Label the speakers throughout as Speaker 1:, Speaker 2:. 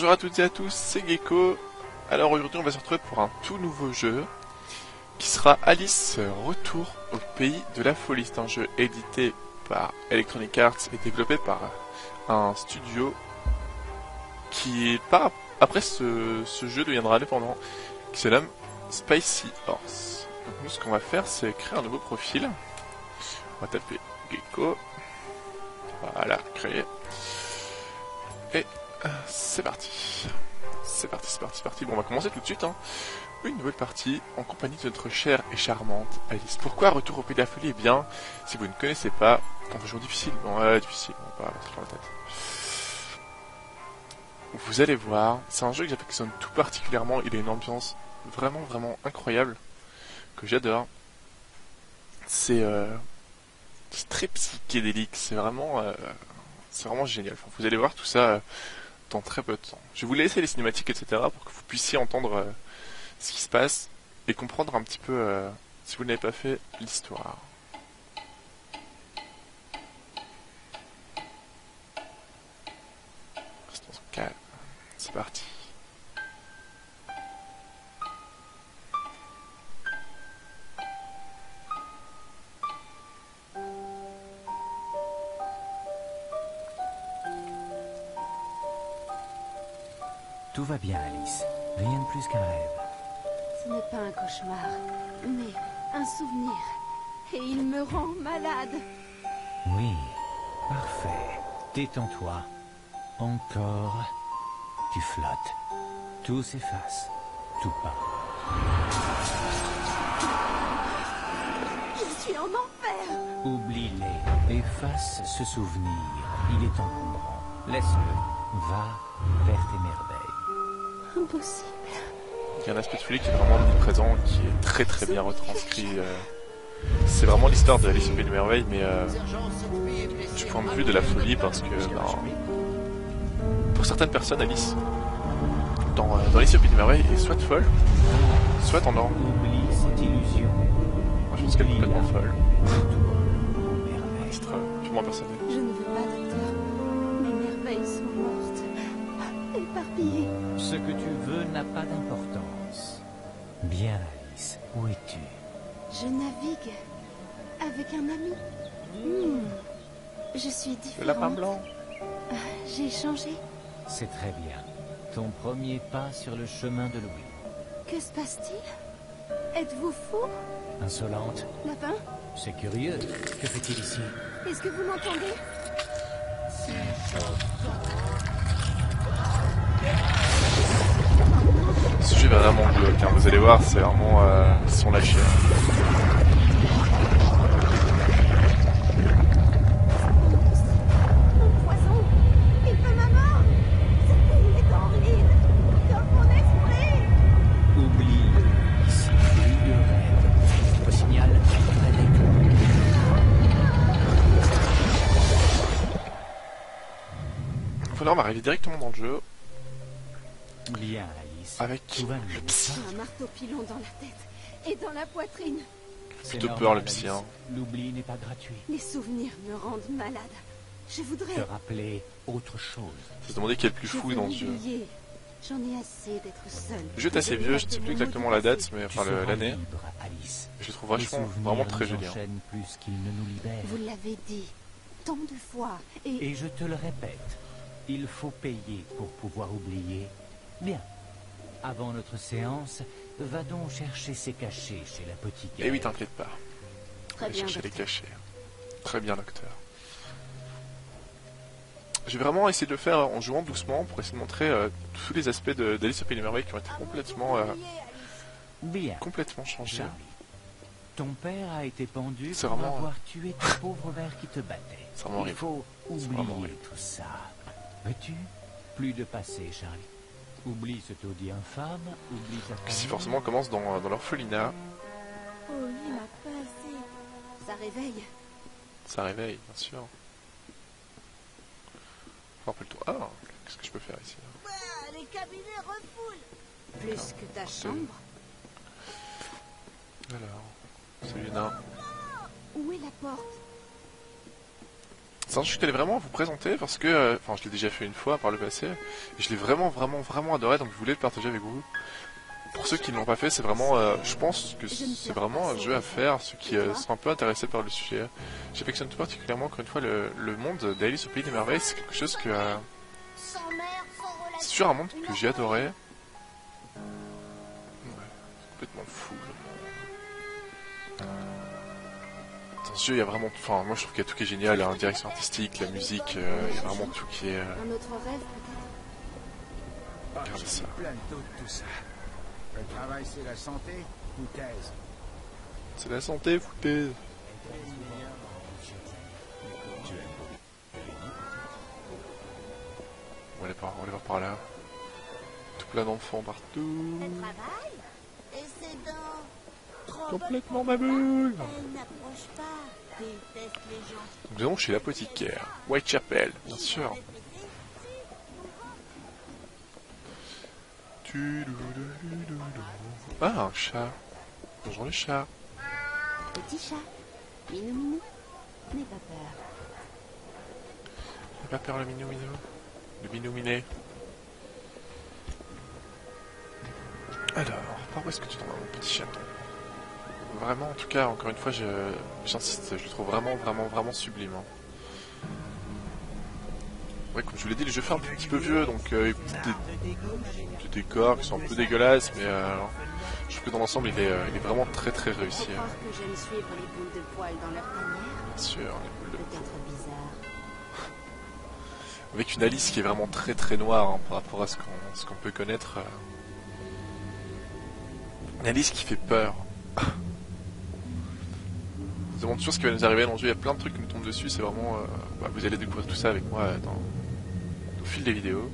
Speaker 1: bonjour à toutes et à tous, c'est Gecko. Alors aujourd'hui on va se retrouver pour un tout nouveau jeu qui sera Alice Retour au pays de la folie. C'est un jeu édité par Electronic Arts et développé par un studio qui, après ce, jeu deviendra indépendant, qui se nomme Spicy Horse. Donc nous ce qu'on va faire c'est créer un nouveau profil. On va taper Gecko. Voilà, créer. Et euh, c'est parti. C'est parti, c'est parti, c'est parti. Bon, on va commencer tout de suite. Hein. Une nouvelle partie en compagnie de notre chère et charmante Alice. Pourquoi Retour au Pays Folie? Eh bien, si vous ne connaissez pas, un jour difficile. Bon, ouais, difficile, on va pas se la tête. Vous allez voir, c'est un jeu que j'affectionne tout particulièrement. Il a une ambiance vraiment, vraiment incroyable que j'adore. C'est euh, très psychédélique. C'est vraiment, euh, c'est vraiment génial. Vous allez voir tout ça. Dans très peu de temps. Je vais vous laisser les cinématiques, etc. pour que vous puissiez entendre euh, ce qui se passe et comprendre un petit peu, euh, si vous n'avez pas fait, l'histoire. Restons calme. C'est parti.
Speaker 2: Va bien, Alice. Rien de plus qu'un rêve.
Speaker 3: Ce n'est pas un cauchemar, mais un souvenir. Et il me rend malade.
Speaker 2: Oui, parfait. Détends-toi. Encore. Tu flottes. Tout s'efface. Tout part.
Speaker 3: Je suis en enfer.
Speaker 2: Oublie-les. Efface ce souvenir. Il est encombrant. Laisse-le. Va vers tes merveilles.
Speaker 1: Il y a un aspect de folie qui est vraiment omniprésent, qui est très très bien retranscrit. euh. C'est vraiment l'histoire de Alice au Pays des Merveilles, mais euh, du point de vue de la folie, parce que ben, pour certaines personnes, Alice, dans, euh, dans Alice au Pays des est soit folle, soit en or. Je pense qu'elle est complètement folle. C'est très purement personnel.
Speaker 3: Je ne veux pas, docteur. Mes merveilles sont mortes. Éparpillées.
Speaker 2: Ce que tu veux n'a pas d'importance. Bien, Alice. Où es-tu?
Speaker 3: Je navigue avec un ami. Hmm. Je suis
Speaker 1: Le
Speaker 3: différente.
Speaker 1: lapin blanc.
Speaker 3: J'ai changé.
Speaker 2: C'est très bien. Ton premier pas sur le chemin de Louis.
Speaker 3: Que se passe-t-il? Êtes-vous fou,
Speaker 2: Insolente,
Speaker 3: lapin?
Speaker 2: C'est curieux. Que fait-il ici?
Speaker 3: Est-ce que vous m'entendez?
Speaker 1: Ce jeu est vraiment glauque, hein. vous allez voir, c'est vraiment... Euh,
Speaker 2: signal, avec
Speaker 1: Voilà, on va arriver directement dans le jeu,
Speaker 2: Bien, Alice.
Speaker 1: avec le psy.
Speaker 3: Un marteau pilon dans la tête et dans la poitrine.
Speaker 2: C'est
Speaker 1: plutôt
Speaker 2: normal,
Speaker 1: peur, le psy, hein.
Speaker 2: L'oubli n'est pas gratuit.
Speaker 3: Les souvenirs me rendent malade. Je voudrais...
Speaker 2: Te rappeler autre chose.
Speaker 1: Faut se demander qui est le plus
Speaker 3: je
Speaker 1: fou dans ce jeu.
Speaker 3: J'en ai assez d'être seule.
Speaker 1: Le jeu est assez vieux, je ne sais plus exactement la date, mais enfin le- l'année. Je le trouve vachement, vraiment très joli. hein.
Speaker 2: plus ne nous.
Speaker 3: Vous l'avez dit tant de fois. Et,
Speaker 2: Et je te le répète, il faut payer pour pouvoir oublier. Bien. Avant notre séance, va donc chercher ses cachets chez l'apothicaire.
Speaker 1: Et oui, t'inquiète pas.
Speaker 3: très bien.
Speaker 1: chercher les cachets. Très bien, docteur. J'ai vraiment essayé de le faire en jouant doucement pour essayer de montrer euh, tous les aspects de- d'Alice au Pays des Merveilles qui ont été complètement, euh,
Speaker 2: Bien.
Speaker 1: complètement changés.
Speaker 2: Charlie, ton père a été pendu
Speaker 1: C'est
Speaker 2: pour
Speaker 1: vraiment-
Speaker 2: avoir tué tes pauvres mères qui te
Speaker 1: vraiment
Speaker 2: Il
Speaker 1: horrible.
Speaker 2: faut
Speaker 1: vraiment
Speaker 2: oublier tout ça. Veux-tu Plus de passé, Charlie? Oublie ce taudis infâme, oublie ta
Speaker 1: Qui forcément on commence dans, dans l'orphelinat,
Speaker 3: Oh, il m'a pas assez. Ça réveille.
Speaker 1: ça réveille, bien sûr. Rappelle-toi. Ah, qu'est-ce que je peux faire ici là?
Speaker 3: Les cabinets refoulent. Plus que ta
Speaker 1: c'est-
Speaker 3: chambre.
Speaker 1: Alors, celui-là.
Speaker 3: Où est la porte?
Speaker 1: C'est un jeu que je vraiment vous présenter parce que, euh, enfin, je l'ai déjà fait une fois par le passé, et je l'ai vraiment, vraiment, vraiment adoré, donc je voulais le partager avec vous. Pour ceux qui ne l'ont pas fait, c'est vraiment, euh, je pense que c'est vraiment un jeu à faire, ceux qui euh, sont un peu intéressés par le sujet. J'affectionne tout particulièrement, encore une fois, le, monde d'Alice au Pays des Merveilles, c'est quelque chose que... euh, c'est sur un monde que j'ai adoré. Ouais, complètement fou, jeu, il y a vraiment... Enfin, moi je trouve qu'il y a tout qui est génial, la direction artistique, la musique, euh, il y a vraiment tout qui est... euh,
Speaker 3: Un autre rêve, peut-être?
Speaker 1: Regardez ça.
Speaker 4: Plein de doutes, tout ça. Le travail, c'est la santé ou thèse
Speaker 1: C'est la santé, foutaise. On va aller par, on va aller voir par là. Tout plein d'enfants partout.
Speaker 3: Elle travaille Et ses dents Trop
Speaker 1: Complètement ma bulle.
Speaker 3: Elle n'approche pas. Déteste les gens.
Speaker 1: Nous allons chez l'apothicaire. Whitechapel, bien sûr. Ah, un chat. Bonjour le chat.
Speaker 3: Petit chat. Minou minou. N'aie pas peur.
Speaker 1: Pas peur le minou minou. Le minou miné. Alors, par où est-ce que tu t'en vas, mon petit chaton? Vraiment, en tout cas, encore une fois, j'insiste, je le trouve vraiment, vraiment, vraiment sublime. hein. Ouais, comme je vous l'ai dit, le jeu fait un petit peu vieux, donc euh, des, des décors qui sont un peu dégueulasses, mais euh, je trouve que dans l'ensemble, il, est, euh, il est vraiment très très réussi. hein.
Speaker 3: croire que j'aime suivre les boules de poils dans leur tanière.
Speaker 1: Bien sûr, les boules de avec une Alice qui est vraiment très très noire hein, par rapport à ce qu'on ce qu'on peut connaître. euh. Une Alice qui fait peur. Se demande toujours ce qui va nous arriver dans le jeu. Il y a plein de trucs qui nous tombent dessus. C'est vraiment. euh, bah, vous allez découvrir tout ça avec moi euh, dans, au fil des vidéos.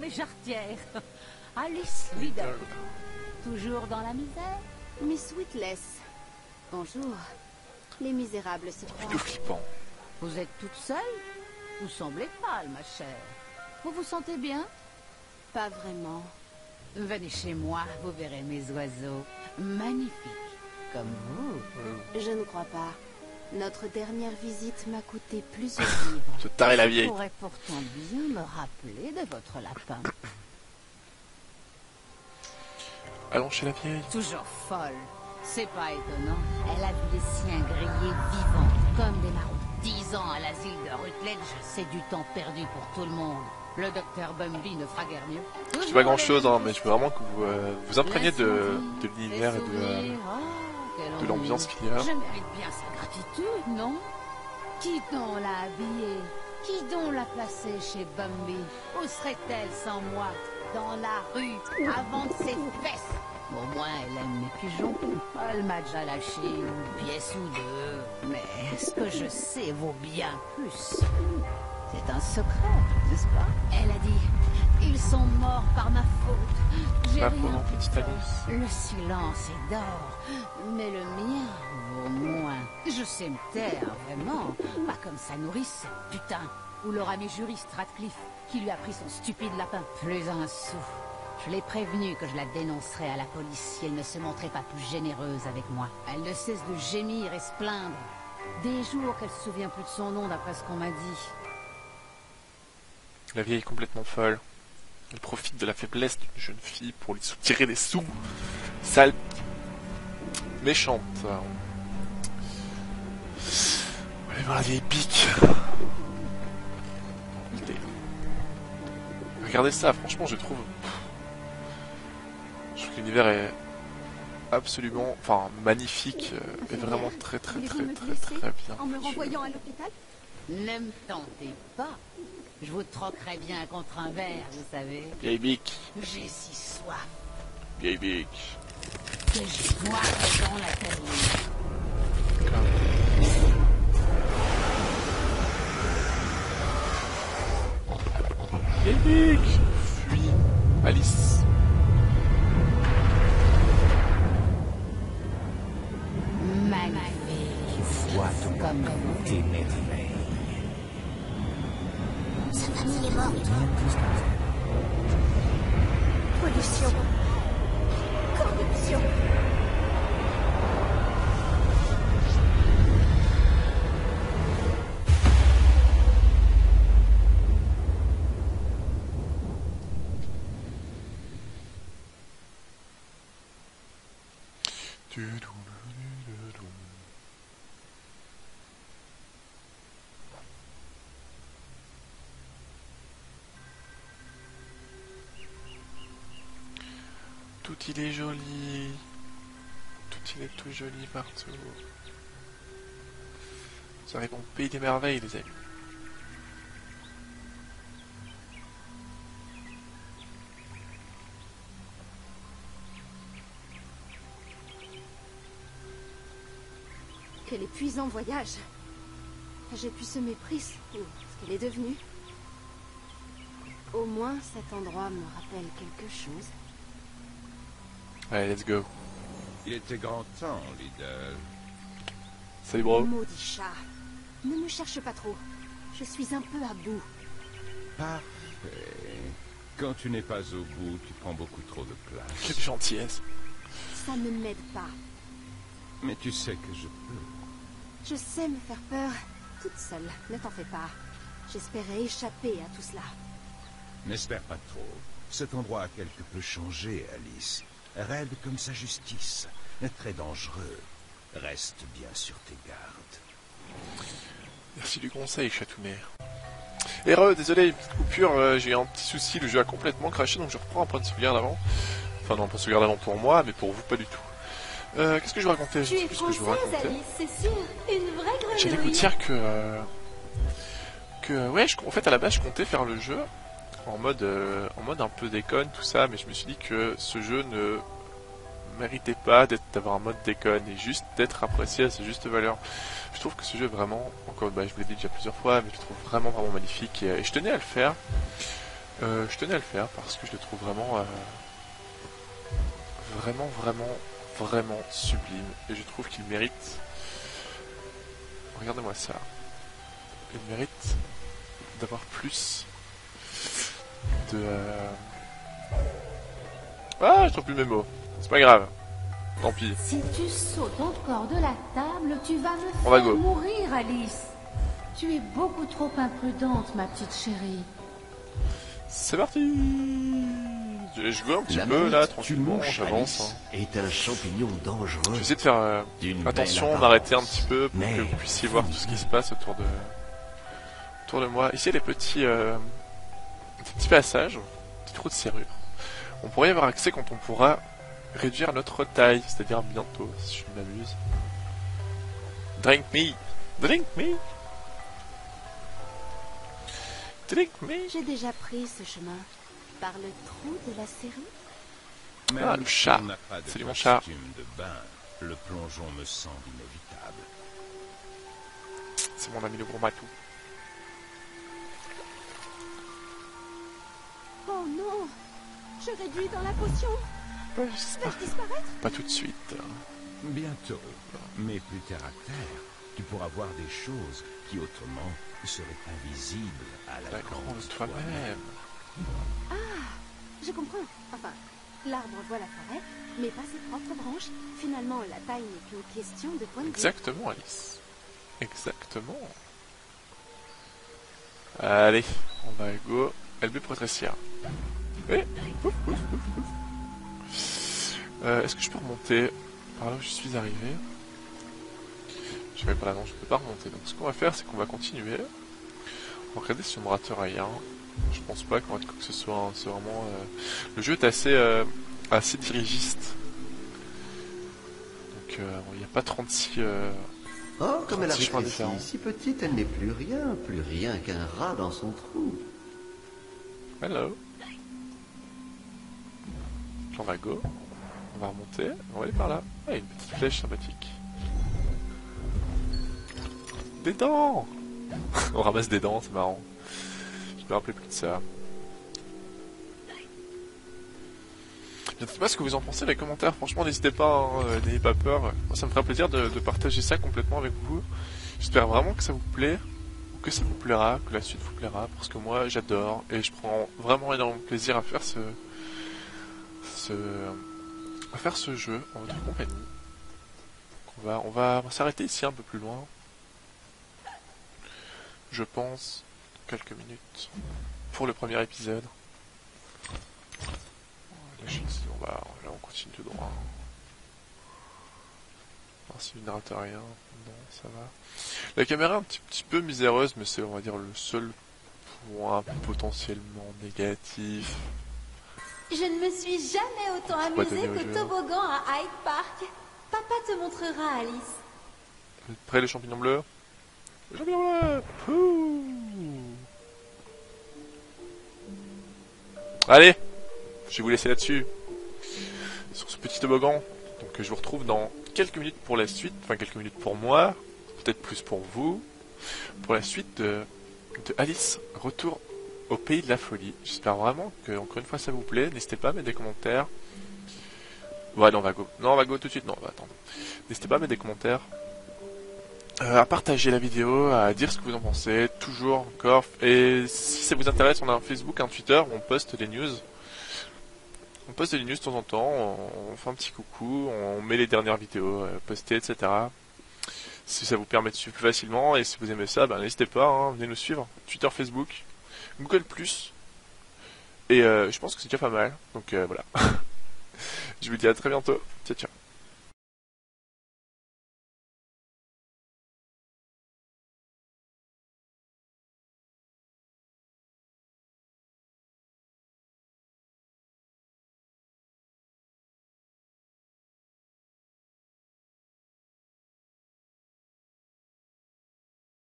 Speaker 5: Par mes jarretières. Alice Liddell. Toujours dans la misère?
Speaker 3: Miss Witless. Bonjour. Les misérables se croient.
Speaker 1: Plutôt flippant.
Speaker 5: Vous êtes toute seule? Vous semblez pâle, ma chère. Vous vous sentez bien?
Speaker 3: Pas vraiment.
Speaker 5: Venez chez moi, vous verrez mes oiseaux. Magnifiques. Comme vous.
Speaker 3: Je ne crois pas. Notre dernière visite m'a coûté plusieurs livres.
Speaker 1: Se tarer la
Speaker 5: Je
Speaker 1: vieille.
Speaker 5: pourrais pourtant bien me rappeler de votre lapin.
Speaker 1: Allons chez la vieille.
Speaker 5: Toujours folle. C'est pas étonnant. Elle a vu les siens grillés vivants, comme des marrons. Dix ans à l'asile de Rutledge, c'est du temps perdu pour tout le monde. Le docteur Bumby ne fera guère mieux.
Speaker 1: Je sais pas grand chose, hein, mais je veux vraiment que vous euh, vous imprégniez de, de l'univers et de, euh,
Speaker 5: Oh,
Speaker 1: de l'ambiance qu'il y a.
Speaker 5: Je mérite bien sa gratitude, non? Qui donc l'a habillée Qui donc l'a placée chez Bumby Où serait-elle sans moi Dans la rue, avant de ses fesses? Au moins, elle aime mes pigeons. Elle m'a déjà lâché une pièce ou deux. Mais ce que je sais vaut bien plus? C'est un secret, n'est-ce pas? Elle a dit, ils sont morts par ma faute. J'ai rien. Le silence est d'or, mais le mien vaut moins. Je sais me taire, vraiment. Pas comme sa nourrice, putain. Ou leur ami juriste Radcliffe, qui lui a pris son stupide lapin. Plus un sou. Je l'ai prévenue que je la dénoncerais à la police si elle ne se montrait pas plus généreuse avec moi. Elle ne cesse de gémir et se plaindre. Des jours qu'elle se souvient plus de son nom d'après ce qu'on m'a dit.
Speaker 1: La vieille est complètement folle. Elle profite de la faiblesse d'une jeune fille pour lui soutirer des sous. Sale. Méchante. Aller voir la vieille pique. Regardez ça, franchement, je trouve. Je trouve que l'univers est absolument. Enfin, magnifique. euh, Et vraiment très, très, très, très, très bien.
Speaker 3: En me renvoyant à l'hôpital?
Speaker 5: Ne me tentez pas. Je vous troquerai bien contre un verre, vous savez.
Speaker 1: Vieille bique.
Speaker 5: J'ai si soif
Speaker 1: Vieille bique.
Speaker 5: que je bois dans la Eric
Speaker 1: fuit Alice. Magnifique. Vois
Speaker 2: donc tes merveilles.
Speaker 3: Sa famille est morte.
Speaker 1: Il est joli. Tout il est tout joli partout. Nous arrivons au pays des merveilles, les amis.
Speaker 3: Quel épuisant voyage. J'ai pu semer Pris, ou ce qu'elle est devenue. Au moins, cet endroit me rappelle quelque chose.
Speaker 1: Allez, let's go.
Speaker 4: Il était grand temps, leader.
Speaker 1: Salut, bro.
Speaker 3: Maudit chat. Ne me cherche pas trop. Je suis un peu à bout.
Speaker 4: Parfait. Quand tu n'es pas au bout, tu prends beaucoup trop de place.
Speaker 1: Quelle gentillesse.
Speaker 3: Ça ne m'aide pas.
Speaker 4: Mais tu sais que je peux.
Speaker 3: Je sais me faire peur. Toute seule, ne t'en fais pas. J'espérais échapper à tout cela.
Speaker 4: N'espère pas trop. Cet endroit a quelque peu changé, Alice. Raide comme sa justice. Très dangereux. Reste bien sur tes gardes.
Speaker 1: Merci du conseil, chatounet. Erreur, désolé, une petite coupure, euh, j'ai un petit souci, le jeu a complètement craché, donc je reprends un point de sauvegarde avant. Enfin non, un point de sauvegarde avant pour moi, mais pour vous, pas du tout. Euh, Qu'est-ce que je vous racontais Je
Speaker 3: Tu
Speaker 1: sais
Speaker 3: es
Speaker 1: plus ce que je vous
Speaker 3: française,
Speaker 1: racontais.
Speaker 3: C'est sûr. Une vraie
Speaker 1: J'allais vous dire que... euh, que ouais, je, en fait, à la base, je comptais faire le jeu en mode, euh, en mode un peu déconne, tout ça, mais je me suis dit que ce jeu ne méritait pas d'avoir un mode déconne et juste d'être apprécié à sa juste valeur. Je trouve que ce jeu est vraiment, encore, bah, je vous l'ai dit déjà plusieurs fois, mais je le trouve vraiment vraiment magnifique et, et je tenais à le faire. Euh, je tenais à le faire parce que je le trouve vraiment, euh, vraiment, vraiment, vraiment sublime et je trouve qu'il mérite. Regardez-moi ça. Il mérite d'avoir plus de. euh, Ah, je trouve plus mes mots. C'est pas grave. Tant pis.
Speaker 5: Si tu sautes encore de la table, tu vas me
Speaker 1: On va
Speaker 5: faire
Speaker 1: go.
Speaker 5: mourir, Alice. Tu es beaucoup trop imprudente, ma petite chérie.
Speaker 1: C'est parti. Je, je veux un petit
Speaker 6: La
Speaker 1: peu là,
Speaker 6: tu
Speaker 1: tranquillement, j'avance. Hein.
Speaker 6: est un champignon
Speaker 1: Je
Speaker 6: dangereux.
Speaker 1: vais essayer de faire euh, attention,
Speaker 6: belle
Speaker 1: d'arrêter un petit peu pour
Speaker 6: Mais
Speaker 1: que vous puissiez voir tout ce qui se passe autour de autour de moi. Ici, des petits, euh, des petits passages, des petites trous de serrure. On pourrait y avoir accès quand on pourra réduire notre taille, c'est-à-dire bientôt, si je ne m'abuse. Drink me, drink me, drink me.
Speaker 3: J'ai déjà pris ce chemin. Par le trou de la série
Speaker 4: Même
Speaker 1: Ah, le chat. Salut, mon chat.
Speaker 4: de bain, le plongeon me semble inévitable.
Speaker 1: C'est mon ami le gros matou.
Speaker 3: Oh non Je réduis dans la potion
Speaker 1: Pas,
Speaker 3: Vais-je disparaître
Speaker 1: pas tout de suite.
Speaker 4: Bientôt, mais plus terre à terre, tu pourras voir des choses qui autrement seraient invisibles à la,
Speaker 1: La grande
Speaker 4: toi-même.
Speaker 1: toi-même.
Speaker 3: Je comprends. Enfin, l'arbre voit la forêt, mais pas ses propres branches. Finalement, la taille n'est qu'une question de point de vue.
Speaker 1: Exactement, Alice. Exactement. Allez, on va go. LB pour rétrécir. Ouf, ouf, ouf, ouf. Euh, Est-ce que je peux remonter par là où je suis arrivé? Je vais pas là, non, je peux pas remonter. Donc ce qu'on va faire, c'est qu'on va continuer. On va regarder si on me rate rien. Je pense pas qu'on rate quoi que ce soit. hein. C'est vraiment. euh, Le jeu est assez, euh, assez dirigiste. Donc il n'y a pas 36. euh,
Speaker 6: Oh, comme elle a
Speaker 1: différent.
Speaker 6: Si petite, elle n'est plus rien, plus rien qu'un rat dans son trou.
Speaker 1: Hello. On va go. On va remonter. On va aller par là. Ah, une petite flèche sympathique. Des dents On ramasse des dents, c'est marrant. Je me rappelais plus de ça. Je ne sais pas ce que vous en pensez, les commentaires. Franchement, n'hésitez pas, hein, euh, n'ayez pas peur. Moi, ça me ferait plaisir de, de partager ça complètement avec vous. J'espère vraiment que ça vous plaît, que ça vous plaira, que la suite vous plaira, parce que moi j'adore et je prends vraiment énormément de plaisir à faire ce, ce, à faire ce jeu en votre compagnie. On va, on va s'arrêter ici un peu plus loin. Je pense quelques minutes pour le premier épisode. Là, on va, on continue tout droit. Alors, si rate rien, non, ça va. La caméra est un petit, petit peu miséreuse, mais c'est, on va dire, le seul point potentiellement négatif.
Speaker 7: Je ne me suis jamais autant amusée qu'au
Speaker 1: jeu.
Speaker 7: toboggan à Hyde Park. Papa te montrera, Alice.
Speaker 1: Prêt les champignons bleus? Les champignons bleus Pouh. Allez Je vais vous laisser là-dessus. Sur ce petit toboggan. Donc je vous retrouve dans quelques minutes pour la suite. Enfin quelques minutes pour moi. Peut-être plus pour vous. Pour la suite de, de Alice. Retour au pays de la folie. J'espère vraiment que encore une fois ça vous plaît. N'hésitez pas à mettre des commentaires. Ouais non on va go. Non on va go tout de suite. Non on va attendre. N'hésitez pas à mettre des commentaires. Euh, à partager la vidéo, à dire ce que vous en pensez, toujours, encore. Et si ça vous intéresse, on a un Facebook, un Twitter, on poste des news. On poste des news de temps en temps, on, fait un petit coucou, on met les dernières vidéos euh, postées, etc. Si ça vous permet de suivre plus facilement, et si vous aimez ça, ben, n'hésitez pas, hein, venez nous suivre. Twitter, Facebook, Google+. Et euh, je pense que c'est déjà pas mal. Donc euh, voilà. je vous dis à très bientôt. Ciao, ciao.